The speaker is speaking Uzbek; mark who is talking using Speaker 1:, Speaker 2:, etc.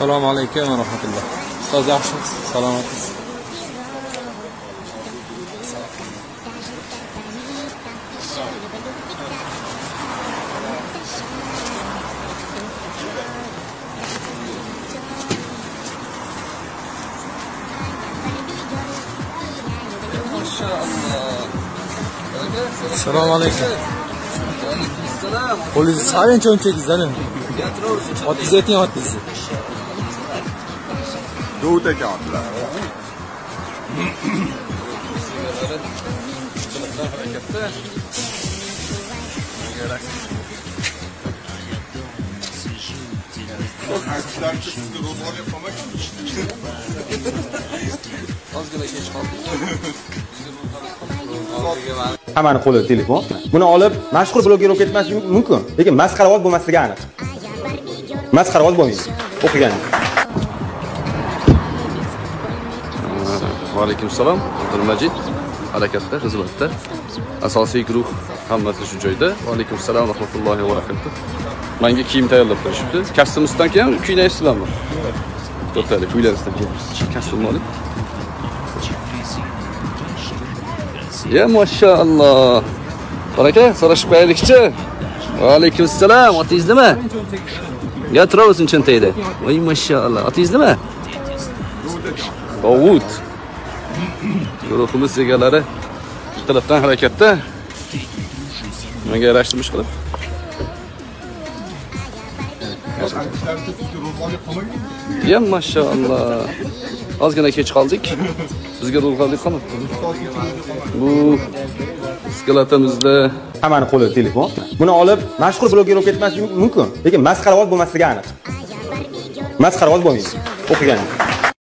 Speaker 1: Selamun Aleyküm ve Rahmetullah. Ustaz yaxshimisiz? Salomatsiz? Selamun Aleyküm. Aleyküm selam. Qo'lingiz qancha o'ncha kizalim?
Speaker 2: 37 37. दूते चार ला همان خود
Speaker 1: تلفن من علیب
Speaker 3: مشکل بلوگی رو که می‌کنم یکی مسخره بود با مسخره آن مسخره بود با میس اوکی گنج
Speaker 4: va alaykum assalom abdulmajid harakatda xizmatda asosiy guruh hammasi shu joyda. Vaalaykum assalom rahmatullohi va barakatuh. Manga kiyim tayyorlab qo'yishibdi kostyumisdan keyin kuylaysizlarmi to'xtaylik kuylanisdan keyin kostyumni oling ya mashaalloh baraka so'rashib qo'yaylikchi. Vaalaykum assalom otingiz nima yo turaversin cho'ntagida voy mashaalloh otingiz nima dovud guruhimiz egalari qiliqdan harakatda. Menga yarashtirib ish qilib. Ya mashaalloh ozgina kech qoldik. Bizga ro'zg'orlik qolmabdi bu skeletimizda
Speaker 3: hammani qo'lida telefon. Buni olib mashhur bloger bo'lib ketmasligi mumkin. Lekin masxaravoz bo'lmasligi aniq. Masxaravoz bo'lmaydi. O'qigan